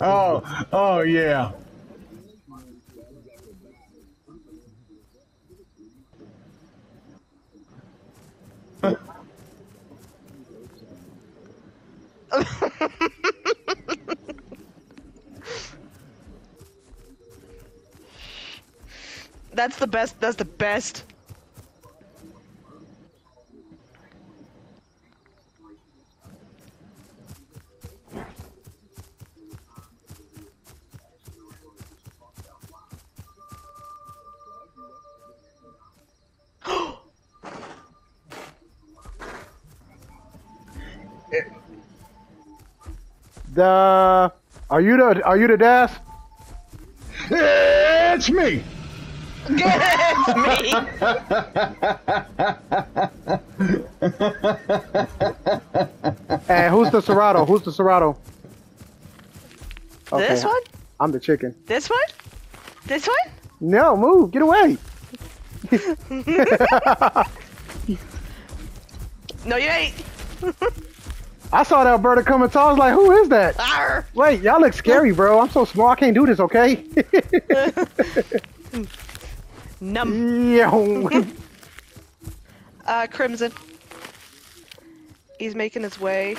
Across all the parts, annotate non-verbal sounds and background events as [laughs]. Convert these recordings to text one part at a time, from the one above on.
oh, oh yeah. [laughs] That's the best. That's the best. [gasps] The are you the are you the death? It's me. It's me. And who's the Cerato? Who's the Cerato? This one? I'm the chicken. This one? This one? No, move, get away. [laughs] No, you ain't. [laughs] I saw that Alberta coming, so I was like, who is that? Arr. Wait, y'all look scary, bro. I'm so small, I can't do this, okay? [laughs] Num. Yo. [laughs] Uh, Crimson. He's making his way.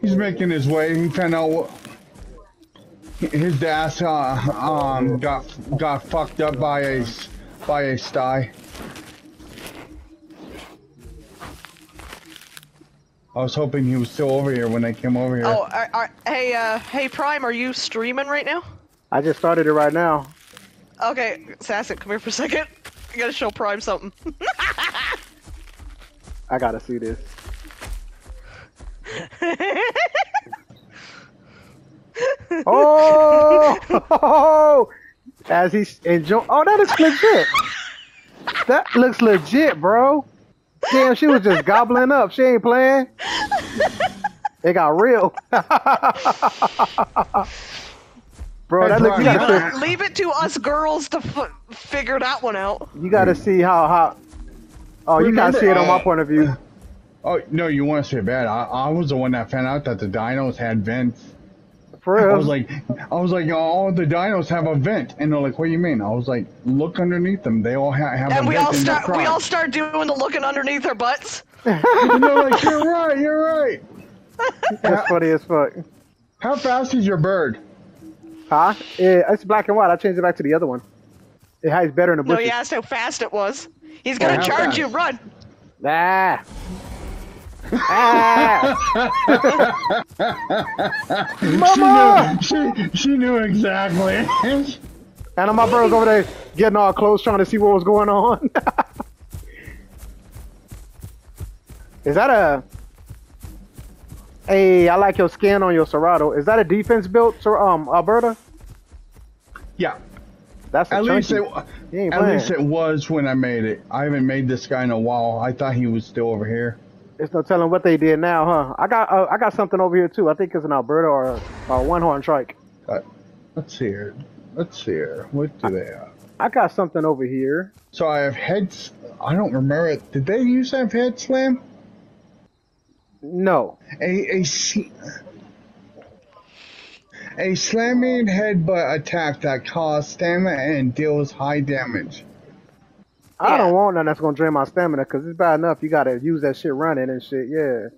He's making his way. He found out what his dash uh, um got got fucked up by a by a sty. I was hoping he was still over here when I came over here. Oh, are, are, hey, uh, hey, Prime, are you streaming right now? I just started it right now. Okay, Assassin, come here for a second. I gotta show Prime something. [laughs] I gotta see this. [laughs] Oh, [laughs] as he's enjoy. Oh, that is legit. That looks legit, bro. Damn, she was just gobbling up. She ain't playing. It got real. Bro, that look. You leave, gotta, it, leave it to us girls to f- figure that one out. you gotta see how how. Oh, you gotta see it on my uh, point of view. Oh no, you want to say bad? I, I was the one that found out that the dinos had vents. For real? I was like, I was like, all the dinos have a vent, and they're like, what do you mean? I was like, look underneath them. They all ha- have a And we vent all start we all start doing the looking underneath our butts. [laughs] And they're like, you're right, you're right. That's funny as fuck. How fast is your bird? Huh? Yeah, it's black and white. I changed it back to the other one. It hides better in the No, bushes. you asked how fast it was. He's gonna how charge fast? you. Run. Ah. ah. Mama! [laughs] She knew, she, she knew exactly. And all my bro's over there getting all close, trying to see what was going on. [laughs] Is that a? Hey, I like your skin on your Cerato. Is that a defense built, um, Alberta? yeah, That's at least it, chunky. You ain't at playing. least it was when I made it. I haven't made this guy in a while. I thought he was still over here. There's no telling what they did now, huh? I got, uh, I got something over here too. I think it's an Alberta or a, a one horn trike. Uh, let's see here. Let's see here. What do they have? I got something over here. So I have heads. I don't remember it. Did they use that head slam? No, A a sl- a slamming headbutt attack that costs stamina and deals high damage. I Yeah. don't want none that's gonna drain my stamina because it's bad enough. You gotta use that shit running and shit. Yeah.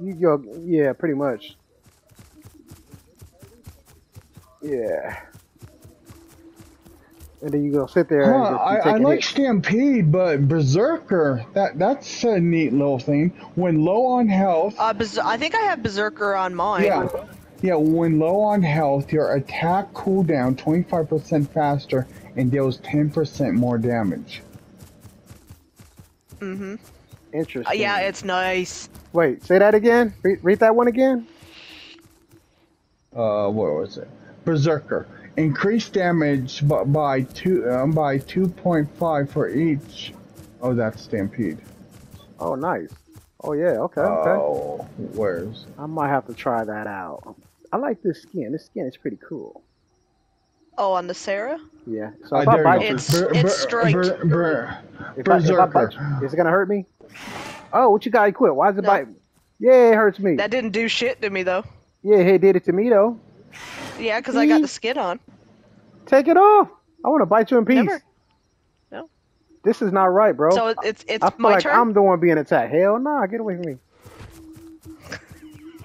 You go. Yeah, pretty much. Yeah. And then you go sit there. Huh, and just I, I like hits. Stampede, but Berserker, that that's a neat little thing. When low on health, Uh, I think I have Berserker on mine. yeah, yeah, when low on health, your attack cooldown 25% faster and deals 10% more damage. Mm-hmm. Interesting. Uh, yeah, it's nice. Wait, say that again. Read, read that one again. Uh, what was it? Berserker. Increase damage by, by two um, by 2.5 for each. Oh, that's Stampede. Oh, nice. Oh yeah. Okay. Okay. Oh, where's? I might have to try that out. I like this skin. This skin is pretty cool. Oh, on the Sarah? Yeah. So if I dare bite you. you, It's- it's straight. Ber- ber- if I, if I bite you, is it gonna hurt me? Oh, what you got equipped? Why does it No. bite? Yeah, it hurts me. That didn't do shit to me though. Yeah, it did it to me though. Yeah, because I got the skin on. Take it off. I want to bite you in peace. Never. No. This is not right, bro. So it's it's I feel my like turn. I'm the one being attacked. Hell nah, get away from me.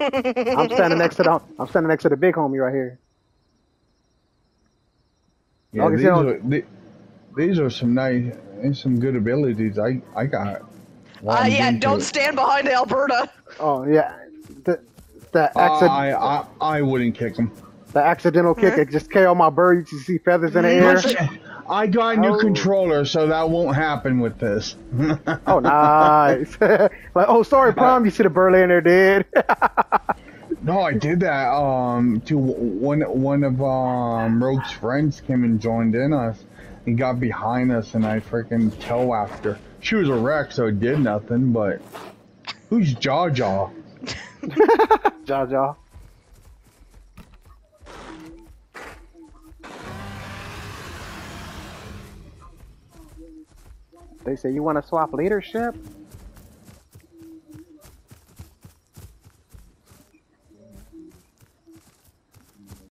[laughs] I'm standing next to the I'm standing next to the big homie right here. Yeah, these are the- these are some nice and some good abilities. I I got. while Uh, yeah, don't stand behind Alberta. Oh yeah, the the, Uh, accident, I, I I wouldn't kick him. the accidental kick it just KO my bird. You see feathers in the Mm-hmm. air. I got a new Oh. controller, so that won't happen with this. [laughs] Oh nice. [laughs] like oh sorry, prom. You see the bird laying there dead. No, I did that. Um, to one one of um Rogue's friends came and joined in us. He got behind us, and I freaking toe after. She was a wreck, so it did nothing. But who's Jaw Jaw? [laughs] Jaw. They say you want to swap leadership.